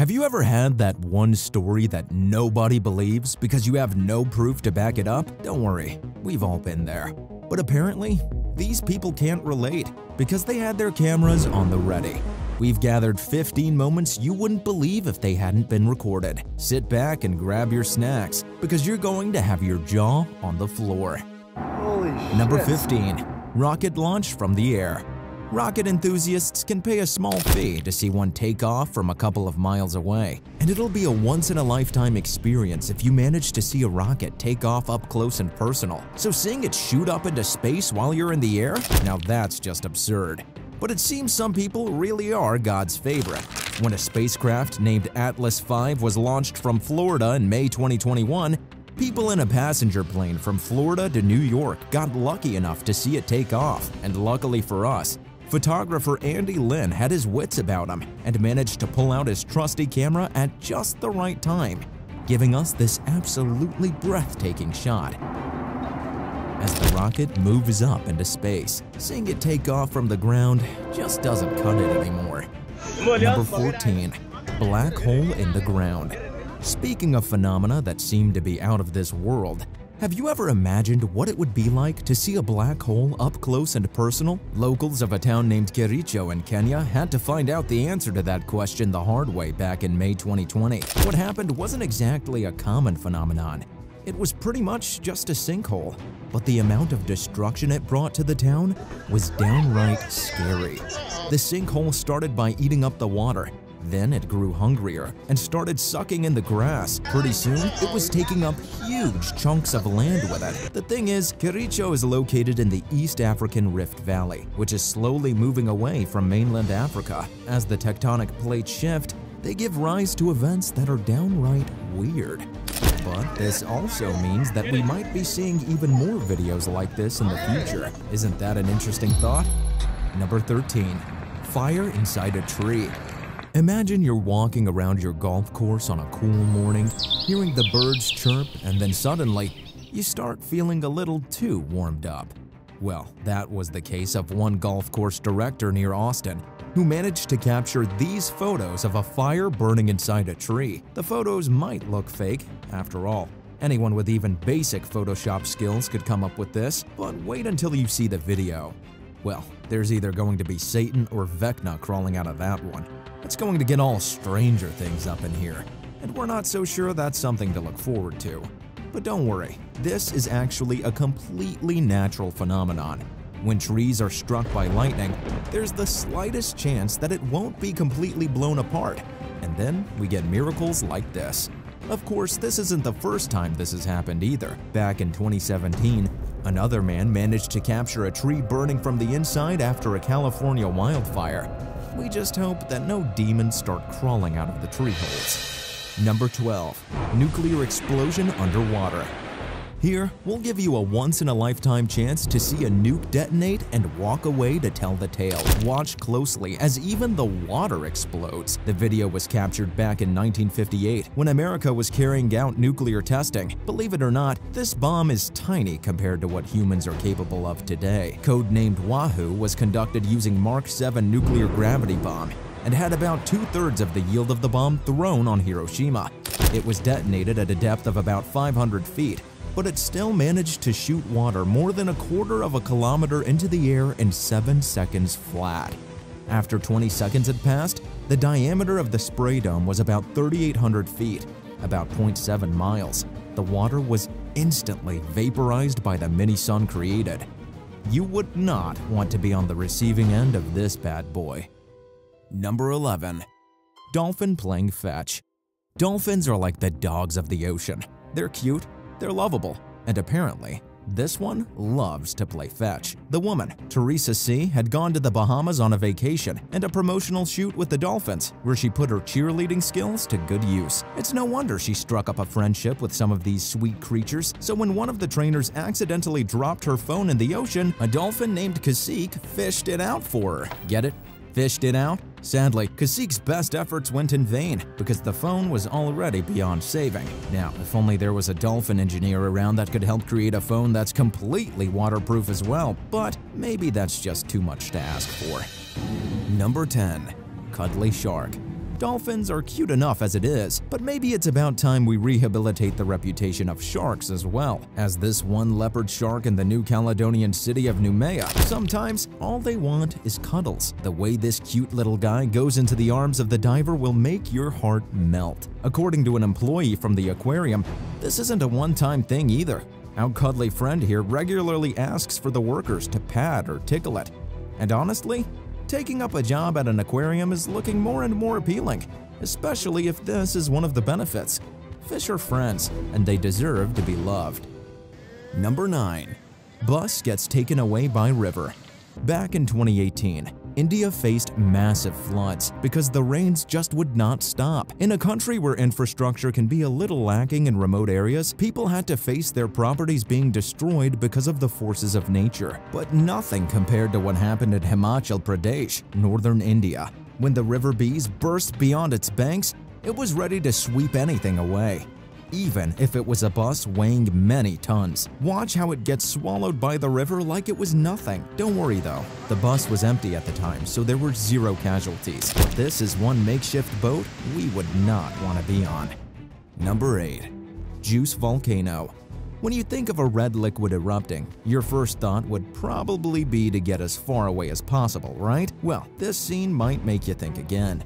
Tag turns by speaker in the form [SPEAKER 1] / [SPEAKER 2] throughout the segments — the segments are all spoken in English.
[SPEAKER 1] Have you ever had that one story that nobody believes because you have no proof to back it up? Don't worry, we've all been there. But apparently, these people can't relate because they had their cameras on the ready. We've gathered 15 moments you wouldn't believe if they hadn't been recorded. Sit back and grab your snacks because you're going to have your jaw on the floor. Number
[SPEAKER 2] shit.
[SPEAKER 1] 15. Rocket launch from the air. Rocket enthusiasts can pay a small fee to see one take off from a couple of miles away, and it'll be a once-in-a-lifetime experience if you manage to see a rocket take off up close and personal. So seeing it shoot up into space while you're in the air? Now that's just absurd. But it seems some people really are God's favorite. When a spacecraft named Atlas V was launched from Florida in May 2021, People in a passenger plane from Florida to New York got lucky enough to see it take off, and luckily for us, photographer Andy Lynn had his wits about him and managed to pull out his trusty camera at just the right time, giving us this absolutely breathtaking shot. As the rocket moves up into space, seeing it take off from the ground just doesn't cut it anymore. Number 14. Black hole in the ground. Speaking of phenomena that seem to be out of this world, have you ever imagined what it would be like to see a black hole up close and personal? Locals of a town named Kericho in Kenya had to find out the answer to that question the hard way back in May 2020. What happened wasn't exactly a common phenomenon. It was pretty much just a sinkhole, but the amount of destruction it brought to the town was downright scary. The sinkhole started by eating up the water, then it grew hungrier and started sucking in the grass. Pretty soon, it was taking up huge chunks of land with it. The thing is, Kericho is located in the East African Rift Valley, which is slowly moving away from mainland Africa. As the tectonic plates shift, they give rise to events that are downright weird. But this also means that we might be seeing even more videos like this in the future. Isn't that an interesting thought? Number 13. Fire inside a tree. Imagine you're walking around your golf course on a cool morning, hearing the birds chirp, and then suddenly, you start feeling a little too warmed up. Well, that was the case of one golf course director near Austin who managed to capture these photos of a fire burning inside a tree. The photos might look fake, after all. Anyone with even basic Photoshop skills could come up with this, but wait until you see the video. Well, there's either going to be Satan or Vecna crawling out of that one. It's going to get all Stranger Things up in here, and we're not so sure that's something to look forward to. But don't worry, this is actually a completely natural phenomenon. When trees are struck by lightning, there's the slightest chance that it won't be completely blown apart, and then we get miracles like this. Of course, this isn't the first time this has happened either. Back in 2017, another man managed to capture a tree burning from the inside after a California wildfire. We just hope that no demons start crawling out of the tree holes. Number 12. Nuclear explosion underwater. Here, we'll give you a once-in-a-lifetime chance to see a nuke detonate and walk away to tell the tale. Watch closely as even the water explodes. The video was captured back in 1958 when America was carrying out nuclear testing. Believe it or not, this bomb is tiny compared to what humans are capable of today. Codenamed Wahoo was conducted using Mark 7 nuclear gravity bomb and had about two-thirds of the yield of the bomb thrown on Hiroshima. It was detonated at a depth of about 500 feet, but it still managed to shoot water more than a quarter of a kilometer into the air in 7 seconds flat. After 20 seconds had passed, the diameter of the spray dome was about 3,800 feet, about 0.7 miles. The water was instantly vaporized by the mini-sun created. You would not want to be on the receiving end of this bad boy. Number 11. Dolphin playing fetch. Dolphins are like the dogs of the ocean. They're cute, they're lovable, and apparently, this one loves to play fetch. The woman, Teresa C., had gone to the Bahamas on a vacation and a promotional shoot with the Dolphins, where she put her cheerleading skills to good use. It's no wonder she struck up a friendship with some of these sweet creatures, so when one of the trainers accidentally dropped her phone in the ocean, a dolphin named Kasik fished it out for her. Get it? Fished it out? Sadly, Kasik's best efforts went in vain because the phone was already beyond saving. Now, if only there was a dolphin engineer around that could help create a phone that's completely waterproof as well, but maybe that's just too much to ask for. Number 10. Cuddly Shark Dolphins are cute enough as it is, but maybe it's about time we rehabilitate the reputation of sharks as well, as this one leopard shark in the New Caledonian city of Noumea, sometimes all they want is cuddles. The way this cute little guy goes into the arms of the diver will make your heart melt. According to an employee from the aquarium, this isn't a one-time thing either. Our cuddly friend here regularly asks for the workers to pat or tickle it. And honestly, taking up a job at an aquarium is looking more and more appealing, especially if this is one of the benefits. Fish are friends, and they deserve to be loved. Number 9. Bus gets taken away by river. Back in 2018, India faced massive floods because the rains just would not stop. In a country where infrastructure can be a little lacking in remote areas, people had to face their properties being destroyed because of the forces of nature. But nothing compared to what happened in Himachal Pradesh, northern India. When the river Beas burst beyond its banks, it was ready to sweep anything away even if it was a bus weighing many tons. Watch how it gets swallowed by the river like it was nothing. Don't worry though, the bus was empty at the time, so there were zero casualties. This is one makeshift boat we would not want to be on. Number 8. Juice Volcano when you think of a red liquid erupting, your first thought would probably be to get as far away as possible, right? Well, this scene might make you think again.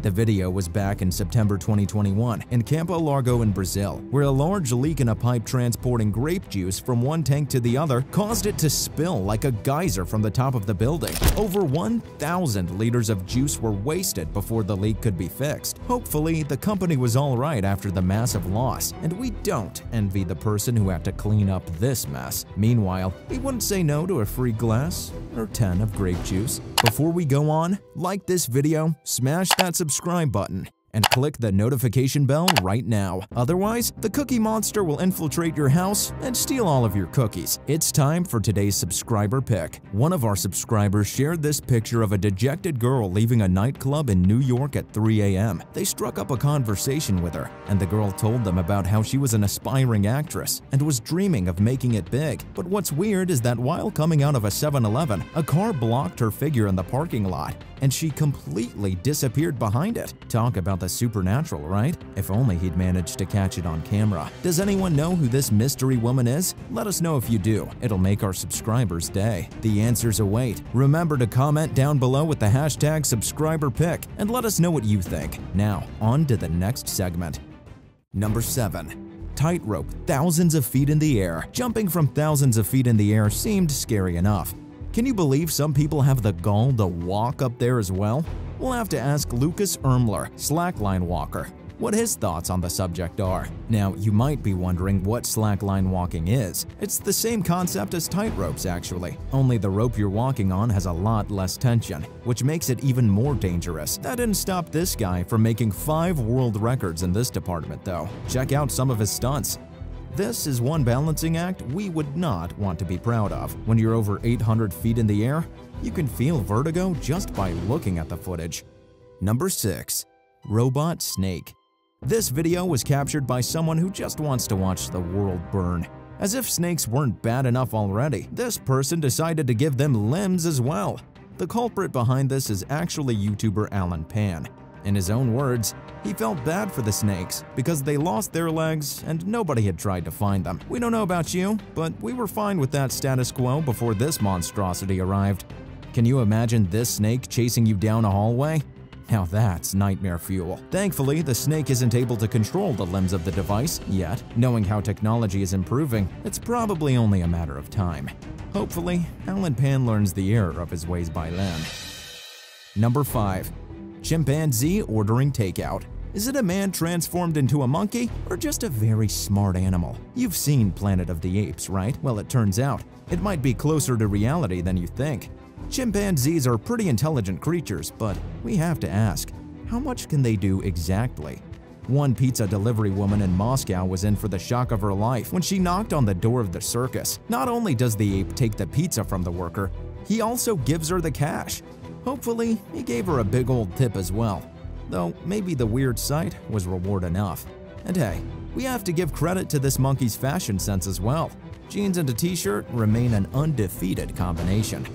[SPEAKER 1] The video was back in September 2021 in Campo Largo in Brazil, where a large leak in a pipe transporting grape juice from one tank to the other caused it to spill like a geyser from the top of the building. Over 1,000 liters of juice were wasted before the leak could be fixed. Hopefully, the company was alright after the massive loss, and we don't envy the person who had to clean up this mess. Meanwhile, we wouldn't say no to a free glass or 10 of grape juice. Before we go on, like this video, smash that subscribe button and click the notification bell right now. Otherwise, the Cookie Monster will infiltrate your house and steal all of your cookies. It's time for today's subscriber pick. One of our subscribers shared this picture of a dejected girl leaving a nightclub in New York at 3 a.m. They struck up a conversation with her, and the girl told them about how she was an aspiring actress and was dreaming of making it big. But what's weird is that while coming out of a 7-Eleven, a car blocked her figure in the parking lot, and she completely disappeared behind it. Talk about the supernatural, right? If only he'd managed to catch it on camera. Does anyone know who this mystery woman is? Let us know if you do. It'll make our subscribers' day. The answers await. Remember to comment down below with the hashtag subscriber pick and let us know what you think. Now, on to the next segment. Number 7 tightrope thousands of feet in the air. Jumping from thousands of feet in the air seemed scary enough. Can you believe some people have the gall to walk up there as well? We'll have to ask Lucas Irmler, slackline walker, what his thoughts on the subject are. Now, you might be wondering what slackline walking is. It's the same concept as tight ropes, actually, only the rope you're walking on has a lot less tension, which makes it even more dangerous. That didn't stop this guy from making five world records in this department, though. Check out some of his stunts. This is one balancing act we would not want to be proud of. When you're over 800 feet in the air, you can feel vertigo just by looking at the footage. Number 6. Robot Snake This video was captured by someone who just wants to watch the world burn. As if snakes weren't bad enough already, this person decided to give them limbs as well. The culprit behind this is actually YouTuber Allen Pan. In his own words, he felt bad for the snakes because they lost their legs and nobody had tried to find them. We don't know about you, but we were fine with that status quo before this monstrosity arrived. Can you imagine this snake chasing you down a hallway? Now that's nightmare fuel. Thankfully, the snake isn't able to control the limbs of the device yet. Knowing how technology is improving, it's probably only a matter of time. Hopefully, Allen Pan learns the error of his ways by then. Number 5. Chimpanzee ordering takeout. Is it a man transformed into a monkey or just a very smart animal? You've seen Planet of the Apes, right? Well, it turns out it might be closer to reality than you think. Chimpanzees are pretty intelligent creatures, but we have to ask, how much can they do exactly? One pizza delivery woman in Moscow was in for the shock of her life when she knocked on the door of the circus. Not only does the ape take the pizza from the worker, he also gives her the cash. Hopefully, he gave her a big old tip as well, though maybe the weird sight was reward enough. And hey, we have to give credit to this monkey's fashion sense as well. Jeans and a t-shirt remain an undefeated combination.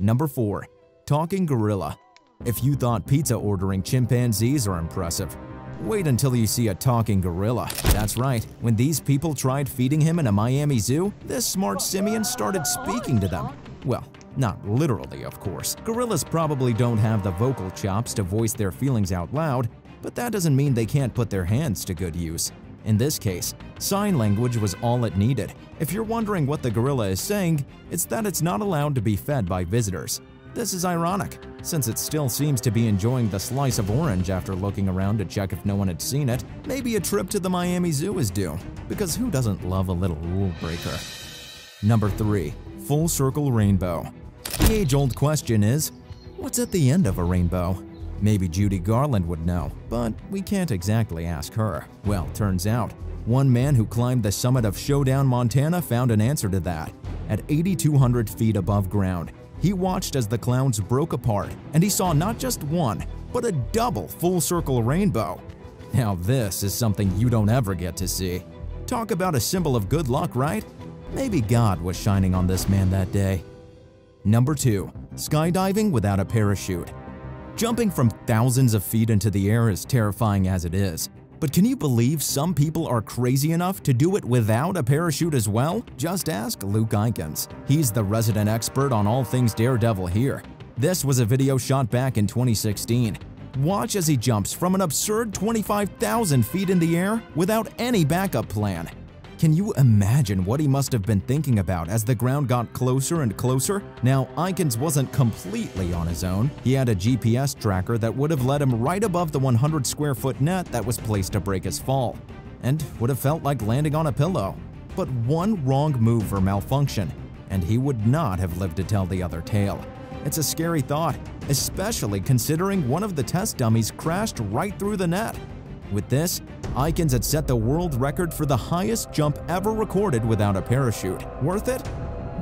[SPEAKER 1] Number 4. Talking Gorilla If you thought pizza ordering chimpanzees are impressive, wait until you see a talking gorilla. That's right, when these people tried feeding him in a Miami zoo, this smart simian started speaking to them. Well, not literally, of course. Gorillas probably don't have the vocal chops to voice their feelings out loud, but that doesn't mean they can't put their hands to good use. In this case, sign language was all it needed. If you're wondering what the gorilla is saying, it's that it's not allowed to be fed by visitors. This is ironic, since it still seems to be enjoying the slice of orange after looking around to check if no one had seen it. Maybe a trip to the Miami Zoo is due, because who doesn't love a little rule breaker? Number 3. Full Circle Rainbow The age-old question is, what's at the end of a rainbow? Maybe Judy Garland would know, but we can't exactly ask her. Well, turns out, one man who climbed the summit of Showdown, Montana found an answer to that. At 8,200 feet above ground, he watched as the clouds broke apart and he saw not just one, but a double full circle rainbow. Now this is something you don't ever get to see. Talk about a symbol of good luck, right? Maybe God was shining on this man that day. Number 2. Skydiving without a parachute Jumping from thousands of feet into the air is terrifying as it is, but can you believe some people are crazy enough to do it without a parachute as well? Just ask Luke Aikins. He's the resident expert on all things Daredevil here. This was a video shot back in 2016. Watch as he jumps from an absurd 25,000 feet in the air without any backup plan. Can you imagine what he must have been thinking about as the ground got closer and closer? Now, Aikins wasn't completely on his own. He had a GPS tracker that would have led him right above the 100 square foot net that was placed to break his fall, and would have felt like landing on a pillow. But one wrong move or malfunction, and he would not have lived to tell the other tale. It's a scary thought, especially considering one of the test dummies crashed right through the net. With this, Aikins had set the world record for the highest jump ever recorded without a parachute. Worth it?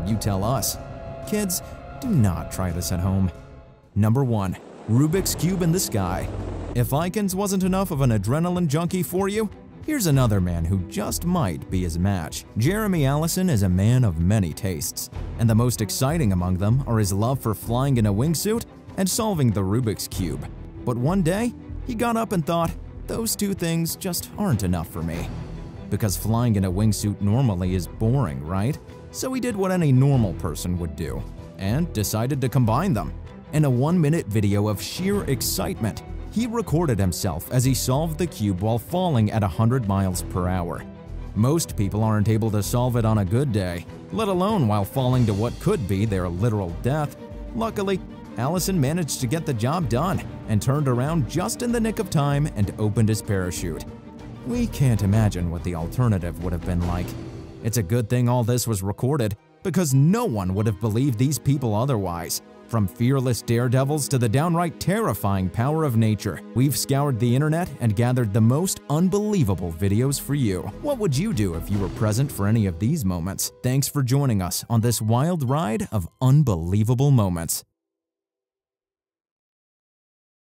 [SPEAKER 1] You tell us. Kids, do not try this at home. Number 1. Rubik's Cube in the Sky If Aikins wasn't enough of an adrenaline junkie for you, here's another man who just might be his match. Jeremy Allison is a man of many tastes, and the most exciting among them are his love for flying in a wingsuit and solving the Rubik's Cube. But one day, he got up and thought, those two things just aren't enough for me. Because flying in a wingsuit normally is boring, right? So he did what any normal person would do, and decided to combine them. In a one-minute video of sheer excitement, he recorded himself as he solved the cube while falling at 100 miles per hour. Most people aren't able to solve it on a good day, let alone while falling to what could be their literal death. Luckily, Allison managed to get the job done and turned around just in the nick of time and opened his parachute. We can't imagine what the alternative would have been like. It's a good thing all this was recorded because no one would have believed these people otherwise. From fearless daredevils to the downright terrifying power of nature, we've scoured the internet and gathered the most unbelievable videos for you. What would you do if you were present for any of these moments? Thanks for joining us on this wild ride of unbelievable moments.